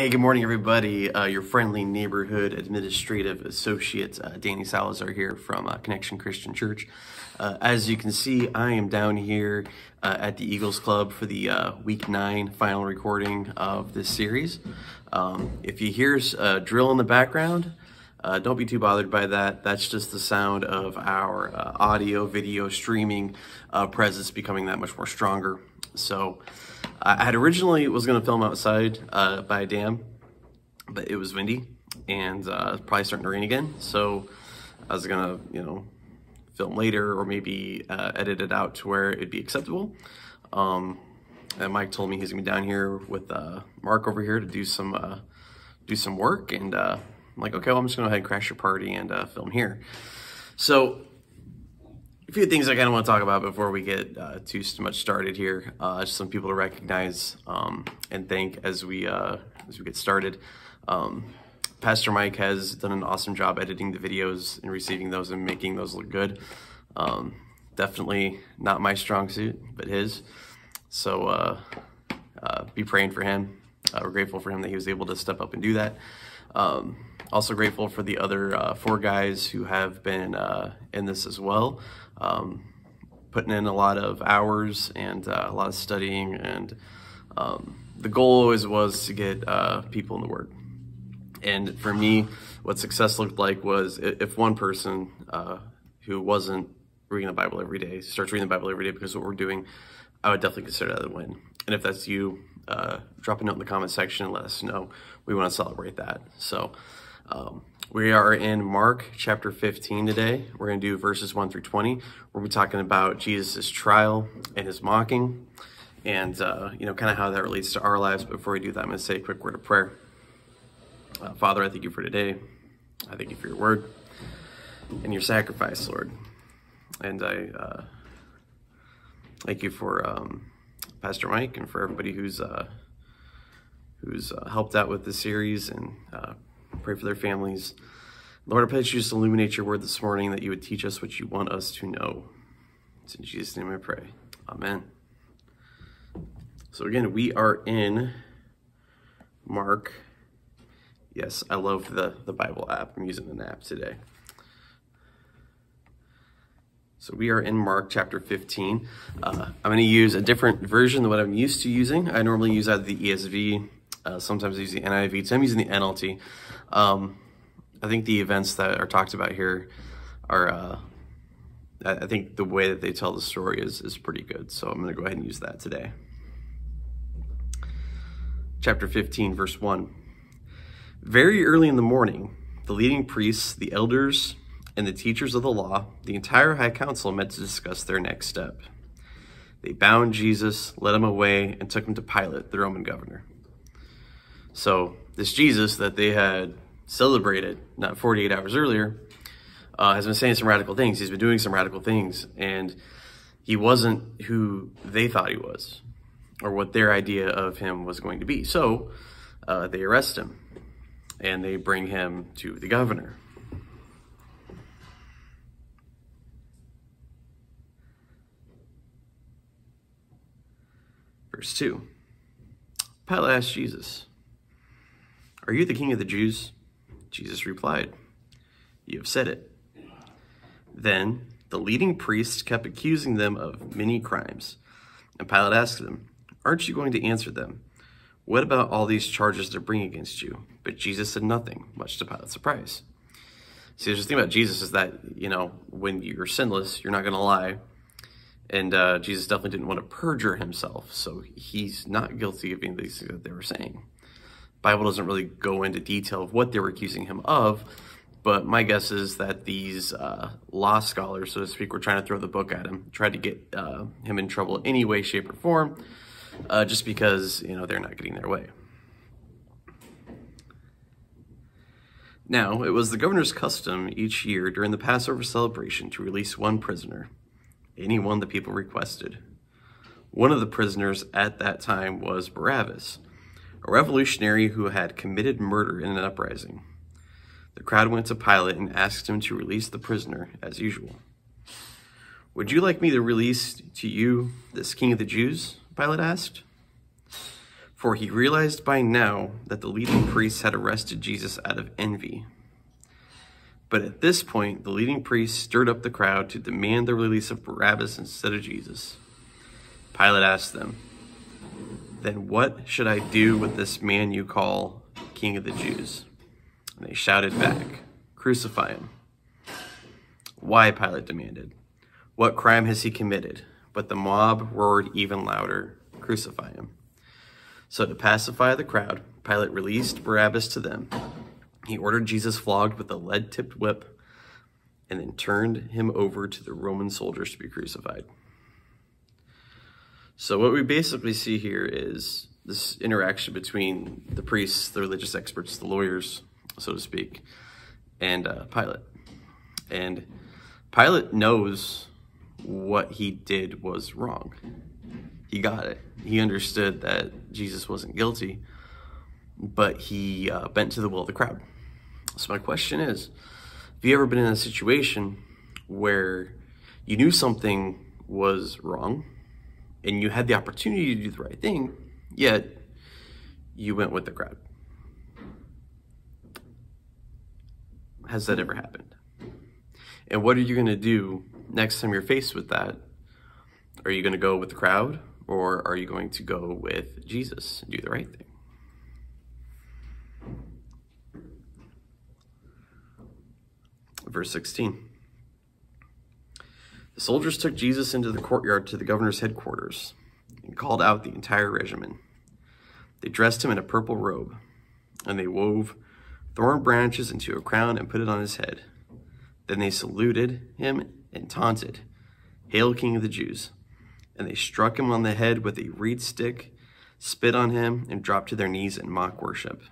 Hey, good morning, everybody. Uh, your friendly neighborhood administrative associate, uh, Danny Salazar here from uh, Connection Christian Church. Uh, as you can see, I am down here uh, at the Eagles Club for the uh, week nine final recording of this series. Um, if you hear a drill in the background, don't be too bothered by that. That's just the sound of our audio, video streaming presence becoming that much more stronger. So, I had originally was going to film outside uh, by a dam, but it was windy and uh, probably starting to rain again. So I was going to, you know, film later or maybe uh, edit it out to where it'd be acceptable. Um, and Mike told me he's gonna be down here with uh, Mark over here to do some uh, do some work. And uh, I'm like, okay, well, I'm just gonna go ahead and crash your party and film here. So a few things I kind of want to talk about before we get uh, too much started here. Uh, just some people to recognize um, and thank as we uh, as we get started. Um, Pastor Mike has done an awesome job editing the videos and receiving those and making those look good. Um, definitely not my strong suit, but his. So uh, uh, be praying for him. Uh, we're grateful for him that he was able to step up and do that. Um, also grateful for the other four guys who have been in this as well um, putting in a lot of hours and uh, a lot of studying. And um, the goal always was to get uh, people in the Word. And for me, what success looked like was if one person uh, who wasn't reading the Bible every day starts reading the Bible every day because what we're doing, I would definitely consider that a win. And if that's you, uh, drop a note in the comment section and let us know. We want to celebrate that. So um, we are in Mark chapter 15 today. We're going to do verses 1 through 20. We'll be talking about Jesus' trial and his mocking and, uh, you know, kind of how that relates to our lives. Before we do that, I'm going to say a quick word of prayer. Uh, Father, I thank you for today. I thank you for your word and your sacrifice, Lord. And I uh, thank you for um, Pastor Mike and for everybody who's uh, who's uh, helped out with the series and uh, pray for their families. Lord, I pray that you just illuminate your word this morning, that you would teach us what you want us to know. It's in Jesus' name I pray. Amen. So again, we are in Mark. Yes, I love the, the Bible app. I'm using an app today. So we are in Mark chapter 15. Uh, I'm going to use a different version than what I'm used to using. I normally use either the ESV, uh, sometimes I use the NIV. So I'm using the NLT. Um, I think the events that are talked about here are, uh, I think the way that they tell the story is, is pretty good. So I'm going to go ahead and use that today. Chapter 15, verse 1. Very early in the morning, the leading priests, the elders, and the teachers of the law, the entire high council met to discuss their next step. They bound Jesus, led him away, and took him to Pilate, the Roman governor. So this Jesus that they had celebrated not 48 hours earlier uh, has been saying some radical things. He's been doing some radical things, and he wasn't who they thought he was or what their idea of him was going to be. So uh, they arrest him and they bring him to the governor. Verse 2 Pilate asked Jesus, are you the king of the Jews? Jesus replied, You have said it. Then the leading priests kept accusing them of many crimes. And Pilate asked them, Aren't you going to answer them? What about all these charges they're bringing against you? But Jesus said nothing, much to Pilate's surprise. See, the thing about Jesus is that, you know, when you're sinless, you're not going to lie. And uh, Jesus definitely didn't want to perjure himself. So he's not guilty of any of these things that they were saying. Bible doesn't really go into detail of what they were accusing him of, but my guess is that these uh, law scholars, so to speak, were trying to throw the book at him, tried to get uh, him in trouble any way, shape, or form, uh, just because you know they're not getting their way. Now, it was the governor's custom each year during the Passover celebration to release one prisoner, any one the people requested. One of the prisoners at that time was Barabbas a revolutionary who had committed murder in an uprising. The crowd went to Pilate and asked him to release the prisoner as usual. Would you like me to release to you this king of the Jews? Pilate asked. For he realized by now that the leading priests had arrested Jesus out of envy. But at this point, the leading priests stirred up the crowd to demand the release of Barabbas instead of Jesus. Pilate asked them, Then what should I do with this man you call King of the Jews? And they shouted back, Crucify him. Why? Pilate demanded. What crime has he committed? But the mob roared even louder, Crucify him. So to pacify the crowd, Pilate released Barabbas to them. He ordered Jesus flogged with a lead tipped whip and then turned him over to the Roman soldiers to be crucified. So, what we basically see here is this interaction between the priests, the religious experts, the lawyers, so to speak, and uh, Pilate. And Pilate knows what he did was wrong. He got it. He understood that Jesus wasn't guilty, but he uh, bent to the will of the crowd. So, my question is have you ever been in a situation where you knew something was wrong and you had the opportunity to do the right thing, yet you went with the crowd? Has that ever happened? And what are you going to do next time you're faced with that? Are you going to go with the crowd or are you going to go with Jesus and do the right thing? Verse 16. The soldiers took Jesus into the courtyard to the governor's headquarters and called out the entire regiment. They dressed him in a purple robe, and they wove thorn branches into a crown and put it on his head. Then they saluted him and taunted, Hail, King of the Jews! And they struck him on the head with a reed stick, spit on him, and dropped to their knees in mock worship.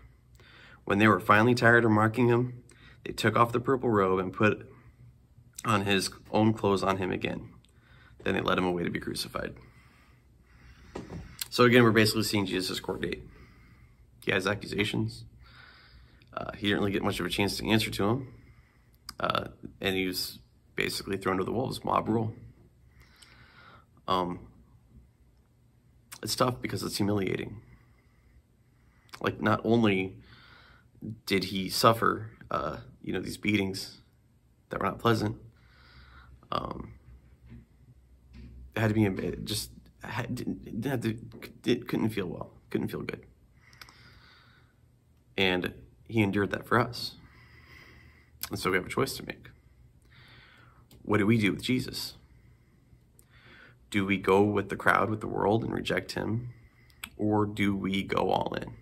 When they were finally tired of mocking him, they took off the purple robe and put on his own clothes on him again. Then they led him away to be crucified. So again, we're basically seeing Jesus' court date. He has accusations. Uh, he didn't really get much of a chance to answer to him. Uh, and he was basically thrown to the wolves, mob rule. Um, it's tough because it's humiliating. Like, not only did he suffer uh, you know, these beatings that were not pleasant. Um, it had to be in just had, didn't have to, it couldn't feel well, couldn't feel good. And he endured that for us. And so we have a choice to make. What do we do with Jesus? Do we go with the crowd, with the world, and reject him? Or do we go all in?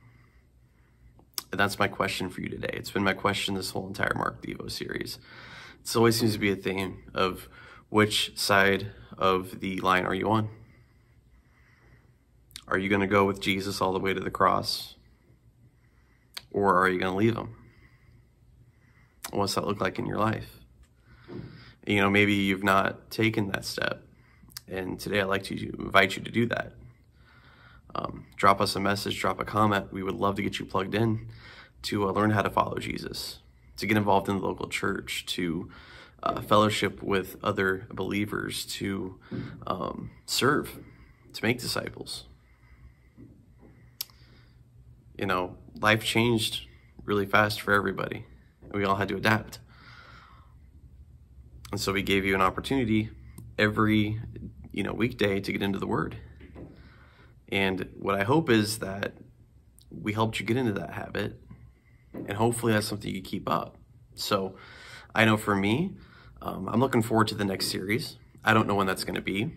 And that's my question for you today. It's been my question this whole entire Mark Devo series. It always seems to be a theme of which side of the line are you on? Are you going to go with Jesus all the way to the cross? Or are you going to leave him? What's that look like in your life? You know, maybe you've not taken that step. And today I'd like to invite you to do that um, drop us a message, drop a comment. We would love to get you plugged in to uh, learn how to follow Jesus, to get involved in the local church, to uh, fellowship with other believers, to um, serve, to make disciples. You know, life changed really fast for everybody. And we all had to adapt. And so we gave you an opportunity every, you know, weekday to get into the Word and what I hope is that we helped you get into that habit, and hopefully that's something you keep up. So I know for me, um, I'm looking forward to the next series. I don't know when that's going to be.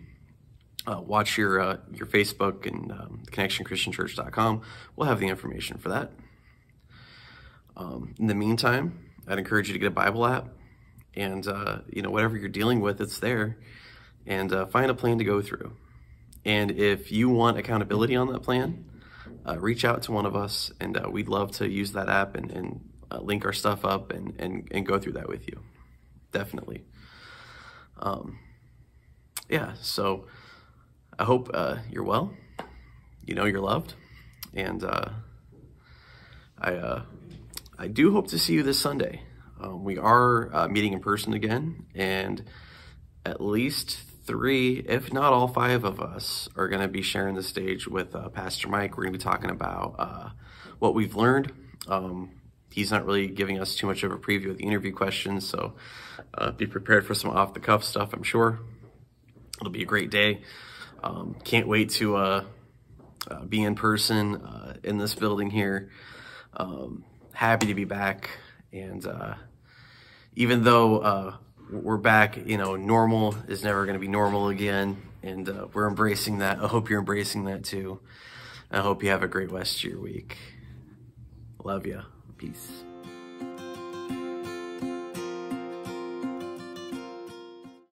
Uh, watch your uh, your Facebook and um, connectionchristianchurch.com. We'll have the information for that. Um, in the meantime, I'd encourage you to get a Bible app, and uh, you know whatever you're dealing with, it's there, and uh, find a plan to go through. And if you want accountability on that plan, uh, reach out to one of us, and uh, we'd love to use that app and, and uh, link our stuff up and, and, and go through that with you. Definitely. Um, yeah, so I hope uh, you're well. You know you're loved. And uh, I, uh, I do hope to see you this Sunday. Um, we are meeting in person again, and at least three, if not all five of us, are going to be sharing the stage with uh, Pastor Mike. We're going to be talking about uh, what we've learned. Um, he's not really giving us too much of a preview of the interview questions, so uh, be prepared for some off the cuff stuff, I'm sure. It'll be a great day. Um, can't wait to uh, uh, be in person uh, in this building here. Um, happy to be back. And uh, even though uh, we're back, you know, normal is never going to be normal again. And uh, we're embracing that. I hope you're embracing that too. I hope you have a great rest of your week. Love you. Peace.